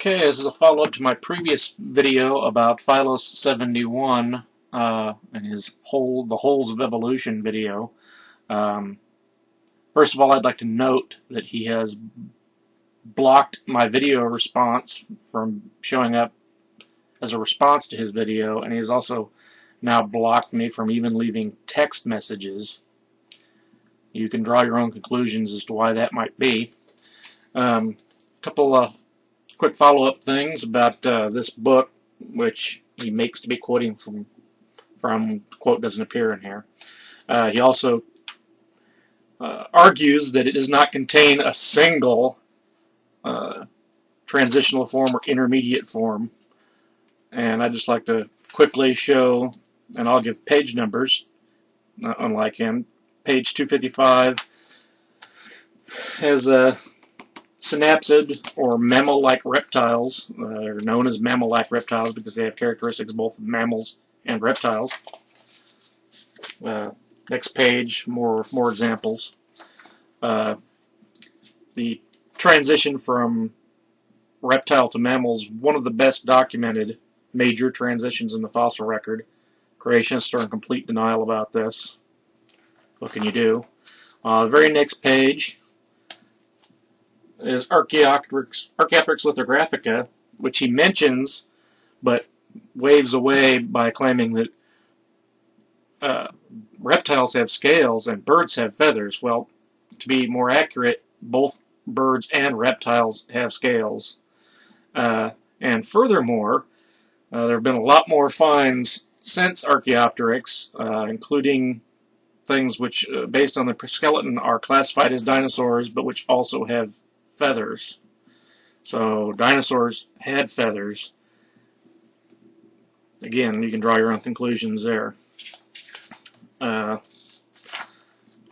Okay, this is a follow-up to my previous video about Philos 71 uh, and his whole the holes of evolution video. Um, first of all, I'd like to note that he has blocked my video response from showing up as a response to his video, and he has also now blocked me from even leaving text messages. You can draw your own conclusions as to why that might be. A um, couple of quick follow-up things about uh, this book, which he makes to be quoting from, from quote doesn't appear in here. Uh, he also uh, argues that it does not contain a single uh, transitional form or intermediate form. And I'd just like to quickly show, and I'll give page numbers, unlike him. Page 255 has a synapsid or mammal-like reptiles uh, are known as mammal-like reptiles because they have characteristics both of mammals and reptiles. Uh, next page, more more examples. Uh, the transition from reptile to mammals, one of the best documented major transitions in the fossil record. Creationists are in complete denial about this. What can you do? Uh, very next page, is Archaeopteryx, Archaeopteryx lithographica, which he mentions, but waves away by claiming that uh, reptiles have scales and birds have feathers. Well, to be more accurate, both birds and reptiles have scales. Uh, and furthermore, uh, there have been a lot more finds since Archaeopteryx, uh, including things which, uh, based on the skeleton, are classified as dinosaurs, but which also have feathers. So dinosaurs had feathers. Again, you can draw your own conclusions there. Uh,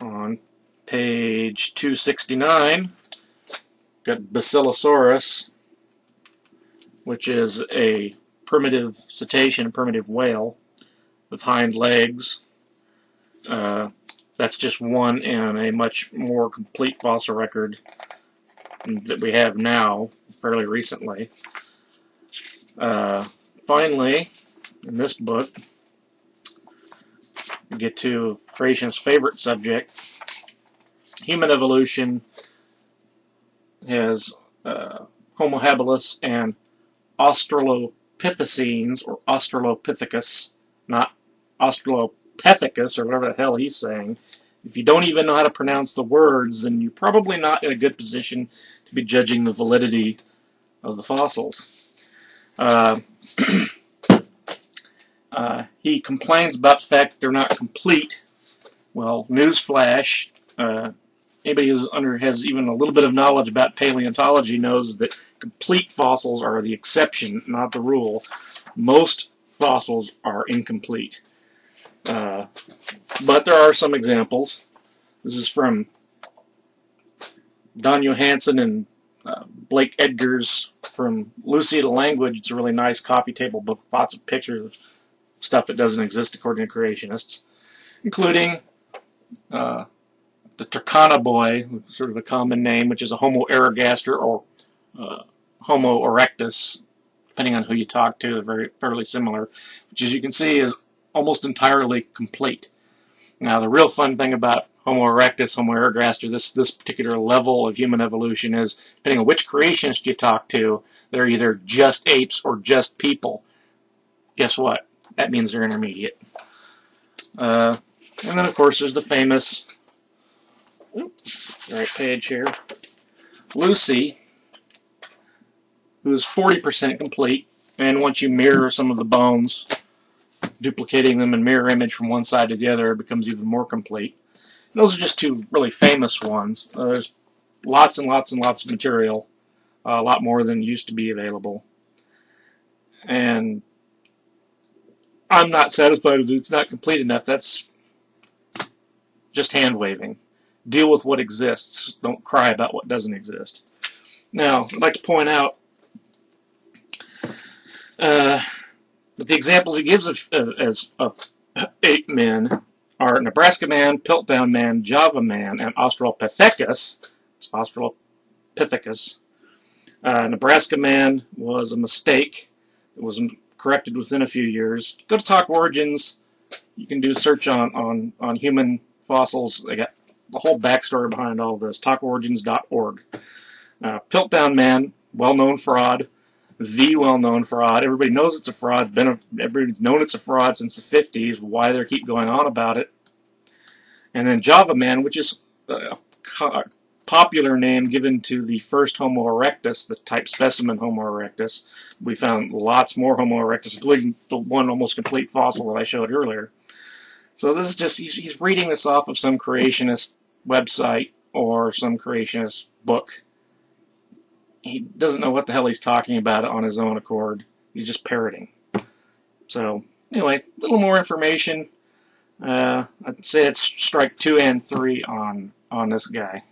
on page 269, got Basilosaurus, which is a primitive cetacean, primitive whale with hind legs. Uh, that's just one in a much more complete fossil record that we have now, fairly recently. Uh, finally, in this book, we get to creation's favorite subject. Human evolution has uh, Homo habilis and Australopithecines, or Australopithecus, not Australopithecus, or whatever the hell he's saying, if you don't even know how to pronounce the words, then you're probably not in a good position to be judging the validity of the fossils. Uh, uh, he complains about the fact they're not complete. Well, newsflash, uh, anybody who under has even a little bit of knowledge about paleontology knows that complete fossils are the exception, not the rule. Most fossils are incomplete. Uh, but there are some examples. This is from Don Johanson and uh, Blake Edgars from Lucy to Language. It's a really nice coffee table book, lots of pictures of stuff that doesn't exist according to creationists, including uh, the Turkana boy, sort of a common name, which is a Homo ergaster or uh, Homo erectus, depending on who you talk to, they're very fairly similar, which as you can see is almost entirely complete. Now the real fun thing about Homo erectus, Homo ergaster, this, this particular level of human evolution is, depending on which creationist you talk to, they're either just apes or just people. Guess what? That means they're intermediate. Uh, and then, of course, there's the famous, oops, right page here, Lucy, who's 40% complete, and once you mirror some of the bones, duplicating them in mirror image from one side to the other, it becomes even more complete. Those are just two really famous ones. Uh, there's lots and lots and lots of material, uh, a lot more than used to be available. And I'm not satisfied with it. It's not complete enough. That's just hand waving. Deal with what exists. Don't cry about what doesn't exist. Now, I'd like to point out uh, but the examples he gives of, uh, as of ape men are Nebraska man, Piltdown man, Java man, and Australopithecus. It's Australopithecus. Uh, Nebraska Man was a mistake. It was corrected within a few years. Go to Talk Origins. You can do a search on, on, on human fossils. They got the whole backstory behind all this. TalkOrigins.org. Uh, Piltdown Man, well-known fraud. The well-known fraud. Everybody knows it's a fraud. Been a, everybody's known it's a fraud since the 50s. Why they keep going on about it. And then Java Man, which is a popular name given to the first Homo erectus, the type specimen Homo erectus. We found lots more Homo erectus, including the one almost complete fossil that I showed earlier. So this is just, he's, he's reading this off of some creationist website or some creationist book. He doesn't know what the hell he's talking about on his own accord. He's just parroting. So, anyway, a little more information. Uh, I'd say it's strike two and three on on this guy.